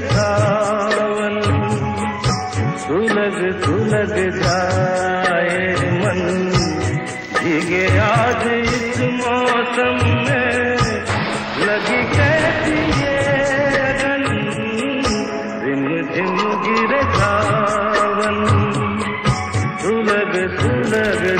सावन सुलग सुलग जाए मन। भीगे आज इस मौसम में। लगी कैसी अगन। रिम झिम गिर सावन सुलग सुलग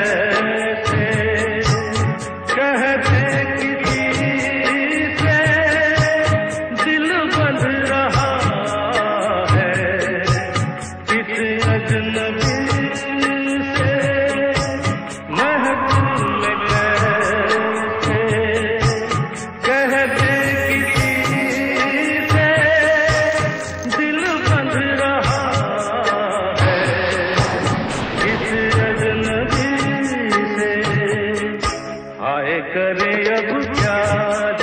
आए करे अब क्या